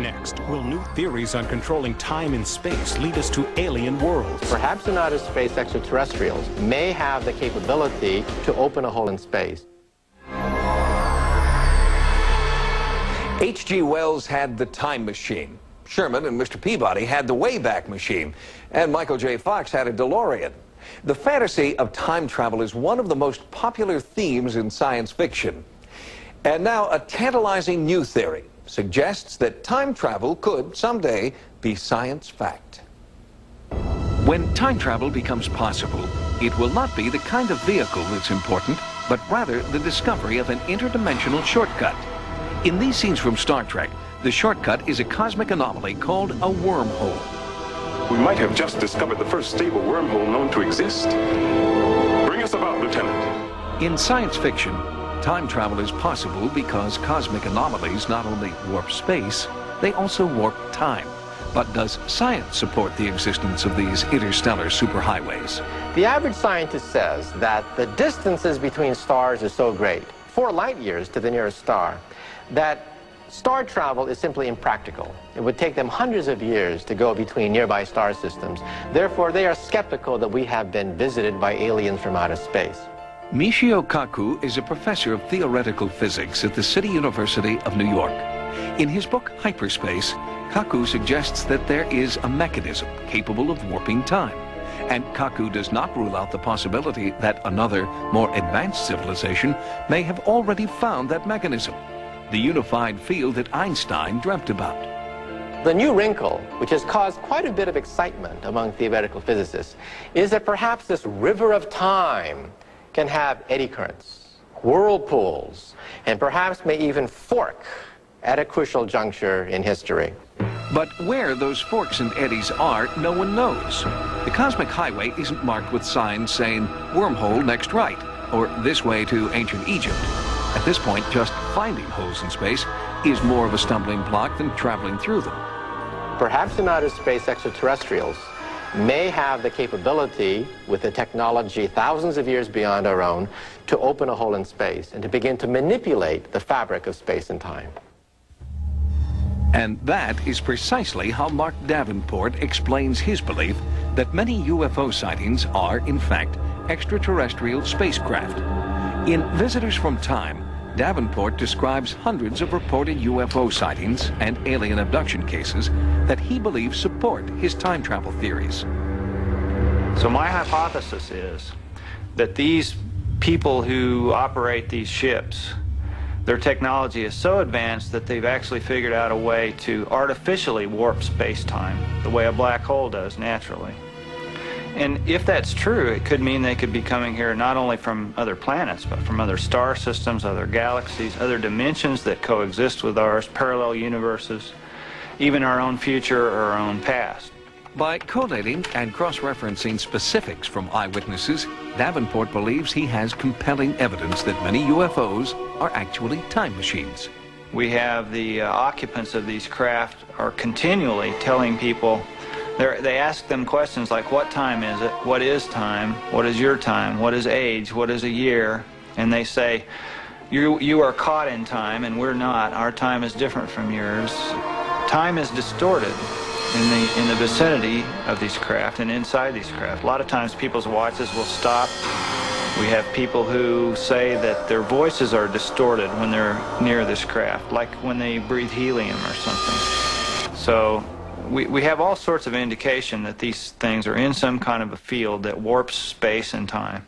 Next, will new theories on controlling time and space lead us to alien worlds? Perhaps in outer space extraterrestrials may have the capability to open a hole in space. H.G. Wells had the time machine. Sherman and Mr. Peabody had the Wayback Machine. And Michael J. Fox had a DeLorean. The fantasy of time travel is one of the most popular themes in science fiction. And now a tantalizing new theory suggests that time travel could someday be science fact. When time travel becomes possible, it will not be the kind of vehicle that's important, but rather the discovery of an interdimensional shortcut. In these scenes from Star Trek, the shortcut is a cosmic anomaly called a wormhole. We might have just discovered the first stable wormhole known to exist. Bring us about, Lieutenant. In science fiction, time travel is possible because cosmic anomalies not only warp space, they also warp time. But does science support the existence of these interstellar superhighways? The average scientist says that the distances between stars are so great, four light years to the nearest star, that Star travel is simply impractical. It would take them hundreds of years to go between nearby star systems. Therefore, they are skeptical that we have been visited by aliens from outer space. Michio Kaku is a professor of theoretical physics at the City University of New York. In his book Hyperspace, Kaku suggests that there is a mechanism capable of warping time. And Kaku does not rule out the possibility that another, more advanced civilization may have already found that mechanism the unified field that Einstein dreamt about. The new wrinkle, which has caused quite a bit of excitement among theoretical physicists, is that perhaps this river of time can have eddy currents, whirlpools, and perhaps may even fork at a crucial juncture in history. But where those forks and eddies are, no one knows. The cosmic highway isn't marked with signs saying, wormhole next right, or this way to ancient Egypt. At this point, just finding holes in space is more of a stumbling block than traveling through them. Perhaps in outer space extraterrestrials may have the capability, with a technology thousands of years beyond our own, to open a hole in space and to begin to manipulate the fabric of space and time. And that is precisely how Marc Davenport explains his belief that many UFO sightings are, in fact, extraterrestrial spacecraft. In Visitors from Time, Davenport describes hundreds of reported UFO sightings and alien abduction cases that he believes support his time travel theories. So my hypothesis is that these people who operate these ships, their technology is so advanced that they've actually figured out a way to artificially warp space-time, the way a black hole does naturally. And if that's true, it could mean they could be coming here not only from other planets, but from other star systems, other galaxies, other dimensions that coexist with ours, parallel universes, even our own future or our own past. By collating and cross-referencing specifics from eyewitnesses, Davenport believes he has compelling evidence that many UFOs are actually time machines. We have the uh, occupants of these craft are continually telling people they're, they ask them questions like, what time is it? What is time? What is your time? What is age? What is a year? And they say, you, you are caught in time and we're not. Our time is different from yours. Time is distorted in the, in the vicinity of these craft and inside these craft. A lot of times people's watches will stop. We have people who say that their voices are distorted when they're near this craft, like when they breathe helium or something. So we, we have all sorts of indication that these things are in some kind of a field that warps space and time.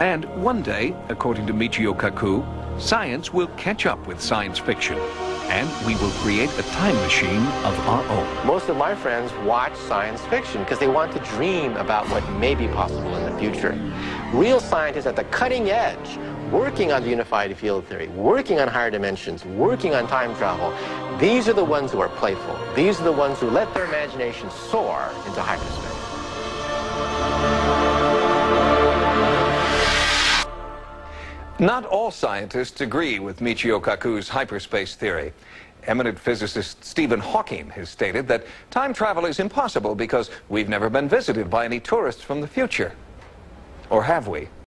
And one day, according to Michio Kaku, science will catch up with science fiction, and we will create a time machine of our own. Most of my friends watch science fiction because they want to dream about what may be possible in the future. Real scientists at the cutting edge working on the unified field theory, working on higher dimensions, working on time travel, these are the ones who are playful. These are the ones who let their imagination soar into hyperspace. Not all scientists agree with Michio Kaku's hyperspace theory. Eminent physicist Stephen Hawking has stated that time travel is impossible because we've never been visited by any tourists from the future. Or have we?